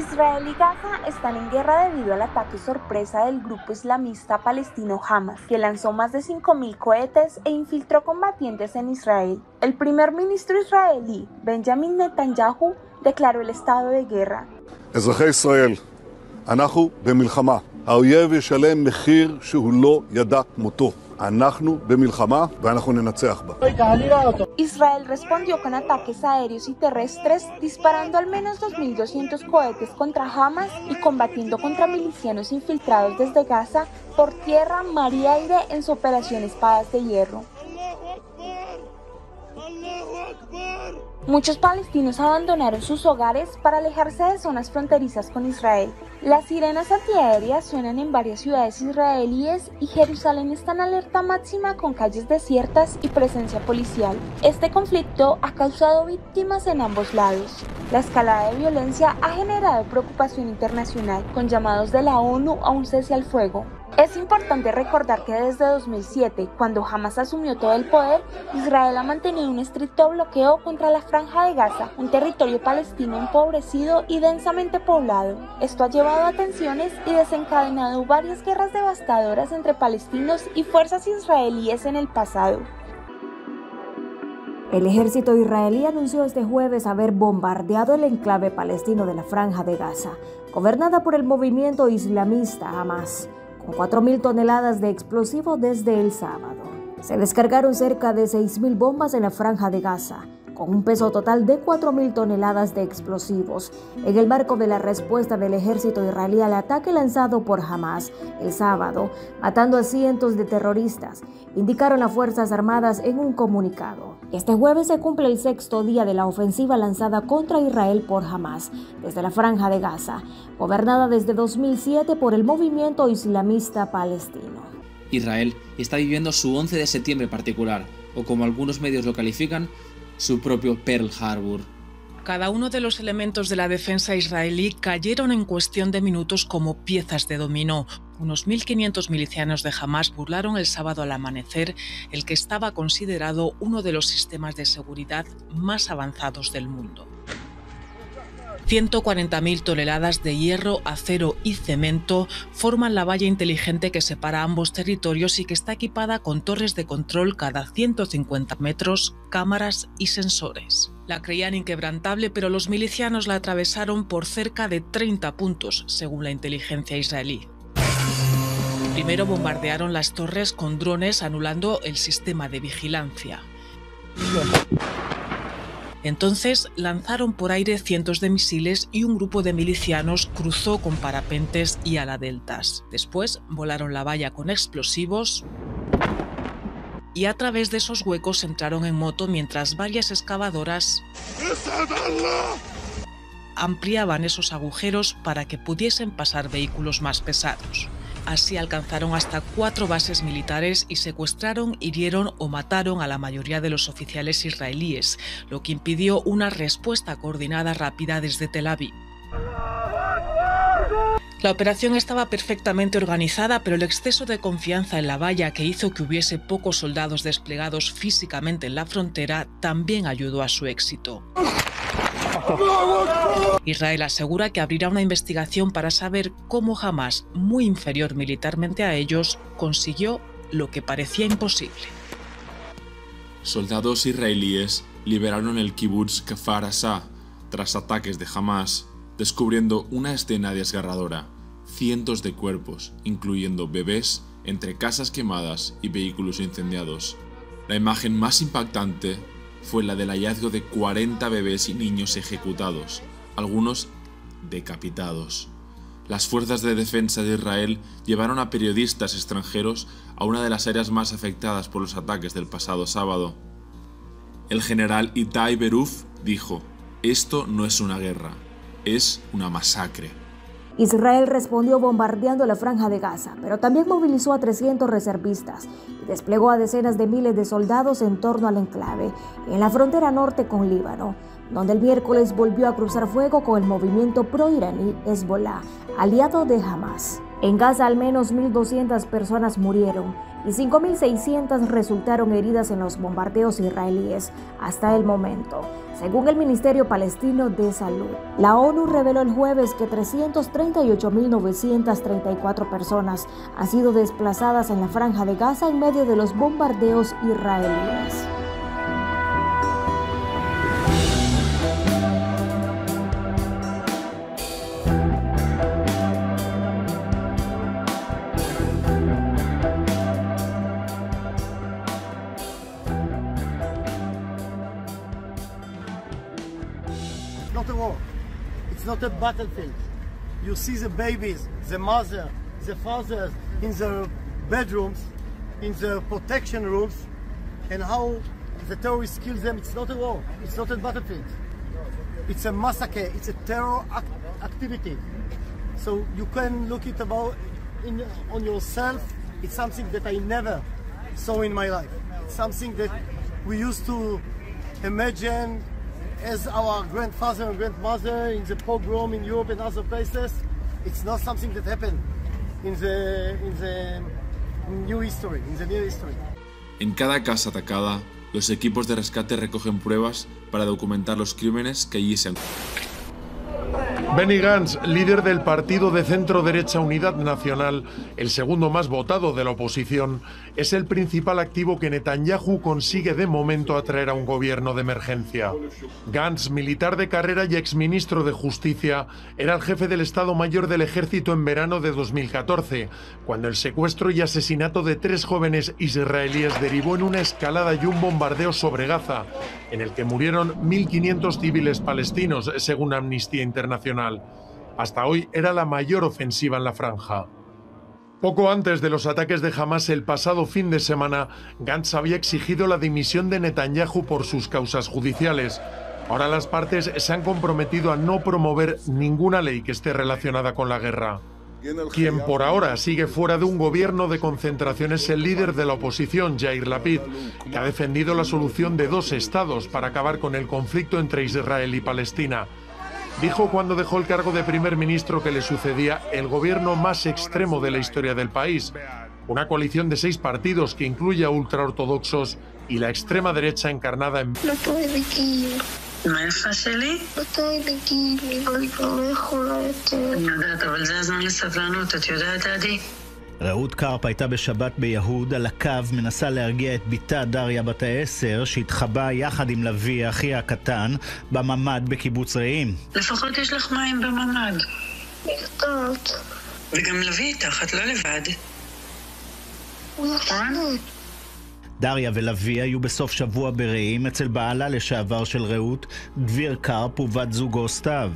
Israel y Gaza están en guerra debido al ataque sorpresa del grupo islamista palestino Hamas, que lanzó más de 5.000 cohetes e infiltró combatientes en Israel. El primer ministro israelí, Benjamin Netanyahu, declaró el estado de guerra. Israel respondió con ataques aéreos y terrestres, disparando al menos 2.200 cohetes contra Hamas y combatiendo contra milicianos infiltrados desde Gaza por tierra, mar y aire en su operación Espadas de Hierro. Muchos palestinos abandonaron sus hogares para alejarse de zonas fronterizas con Israel. Las sirenas antiaéreas suenan en varias ciudades israelíes y Jerusalén está en alerta máxima con calles desiertas y presencia policial. Este conflicto ha causado víctimas en ambos lados. La escalada de violencia ha generado preocupación internacional con llamados de la ONU a un cese al fuego. Es importante recordar que desde 2007, cuando Hamas asumió todo el poder, Israel ha mantenido un estricto bloqueo contra la Franja de Gaza, un territorio palestino empobrecido y densamente poblado. Esto ha llevado a tensiones y desencadenado varias guerras devastadoras entre palestinos y fuerzas israelíes en el pasado. El ejército israelí anunció este jueves haber bombardeado el enclave palestino de la Franja de Gaza, gobernada por el movimiento islamista Hamas con 4.000 toneladas de explosivo desde el sábado. Se descargaron cerca de 6.000 bombas en la franja de Gaza, con un peso total de 4.000 toneladas de explosivos, en el marco de la respuesta del ejército israelí al ataque lanzado por Hamas el sábado, matando a cientos de terroristas, indicaron las Fuerzas Armadas en un comunicado. Este jueves se cumple el sexto día de la ofensiva lanzada contra Israel por Hamas desde la franja de Gaza, gobernada desde 2007 por el movimiento islamista palestino. Israel está viviendo su 11 de septiembre particular, o como algunos medios lo califican, su propio Pearl Harbor. Cada uno de los elementos de la defensa israelí cayeron en cuestión de minutos como piezas de dominó. Unos 1.500 milicianos de Hamas burlaron el sábado al amanecer el que estaba considerado uno de los sistemas de seguridad más avanzados del mundo. 140.000 toneladas de hierro, acero y cemento forman la valla inteligente que separa ambos territorios y que está equipada con torres de control cada 150 metros, cámaras y sensores. La creían inquebrantable, pero los milicianos la atravesaron por cerca de 30 puntos, según la inteligencia israelí. Primero bombardearon las torres con drones anulando el sistema de vigilancia. Entonces lanzaron por aire cientos de misiles y un grupo de milicianos cruzó con parapentes y ala-deltas. Después volaron la valla con explosivos y a través de esos huecos entraron en moto mientras varias excavadoras ampliaban esos agujeros para que pudiesen pasar vehículos más pesados. Así alcanzaron hasta cuatro bases militares y secuestraron, hirieron o mataron a la mayoría de los oficiales israelíes, lo que impidió una respuesta coordinada rápida desde Tel Aviv. La operación estaba perfectamente organizada, pero el exceso de confianza en la valla que hizo que hubiese pocos soldados desplegados físicamente en la frontera también ayudó a su éxito. Israel asegura que abrirá una investigación para saber cómo jamás, muy inferior militarmente a ellos, consiguió lo que parecía imposible. Soldados israelíes liberaron el kibbutz Kfar Asa tras ataques de Hamas, descubriendo una escena desgarradora. Cientos de cuerpos, incluyendo bebés, entre casas quemadas y vehículos incendiados. La imagen más impactante fue la del hallazgo de 40 bebés y niños ejecutados, algunos decapitados. Las fuerzas de defensa de Israel llevaron a periodistas extranjeros a una de las áreas más afectadas por los ataques del pasado sábado. El general Itai Beruf dijo, esto no es una guerra, es una masacre. Israel respondió bombardeando la franja de Gaza, pero también movilizó a 300 reservistas y desplegó a decenas de miles de soldados en torno al enclave, en la frontera norte con Líbano, donde el miércoles volvió a cruzar fuego con el movimiento pro-iraní Hezbollah, aliado de Hamas. En Gaza al menos 1.200 personas murieron y 5.600 resultaron heridas en los bombardeos israelíes hasta el momento, según el Ministerio Palestino de Salud. La ONU reveló el jueves que 338.934 personas han sido desplazadas en la franja de Gaza en medio de los bombardeos israelíes. It's not a battlefield. You see the babies, the mother, the fathers in their bedrooms, in their protection rooms, and how the terrorists kill them. It's not a war. It's not a battlefield. It's a massacre. It's a terror act activity. So you can look it about in, on yourself. It's something that I never saw in my life. It's something that we used to imagine as our grandfather and grandmother in the pogrom in Europe and other places. It's not something that happened in the, in the new history, in the near history. En cada casa atacada, los equipos de rescate recogen pruebas para documentar los crímenes que allí se han Benny Gantz, líder del partido de centro derecha Unidad Nacional, el segundo más votado de la oposición, es el principal activo que Netanyahu consigue de momento atraer a un gobierno de emergencia. Gantz, militar de carrera y exministro de Justicia, era el jefe del Estado Mayor del Ejército en verano de 2014, cuando el secuestro y asesinato de tres jóvenes israelíes derivó en una escalada y un bombardeo sobre Gaza, en el que murieron 1.500 civiles palestinos, según Amnistía Internacional. Hasta hoy era la mayor ofensiva en la franja. Poco antes de los ataques de Hamas el pasado fin de semana, Gantz había exigido la dimisión de Netanyahu por sus causas judiciales. Ahora las partes se han comprometido a no promover ninguna ley que esté relacionada con la guerra. Quien por ahora sigue fuera de un gobierno de concentración es el líder de la oposición, Jair Lapid, que ha defendido la solución de dos estados para acabar con el conflicto entre Israel y Palestina dijo cuando dejó el cargo de primer ministro que le sucedía el gobierno más extremo de la historia del país, una coalición de seis partidos que incluye a ultraortodoxos y la extrema derecha encarnada en... רעות קרפ הייתה בשבת ביהוד, על הקו מנסה להרגיע את בתה דריה בת העשר, שהתחבאה יחד עם לביא, אחיה הקטן, בממ"ד בקיבוץ רעים. לפחות יש לך מים בממ"ד. וגם לביא איתך, את לא לבד. דריה ולוי היו בסוף שבוע ברעים אצל בעלה לשעבר של רעות, דביר קרפ ובת זוגו סתיו.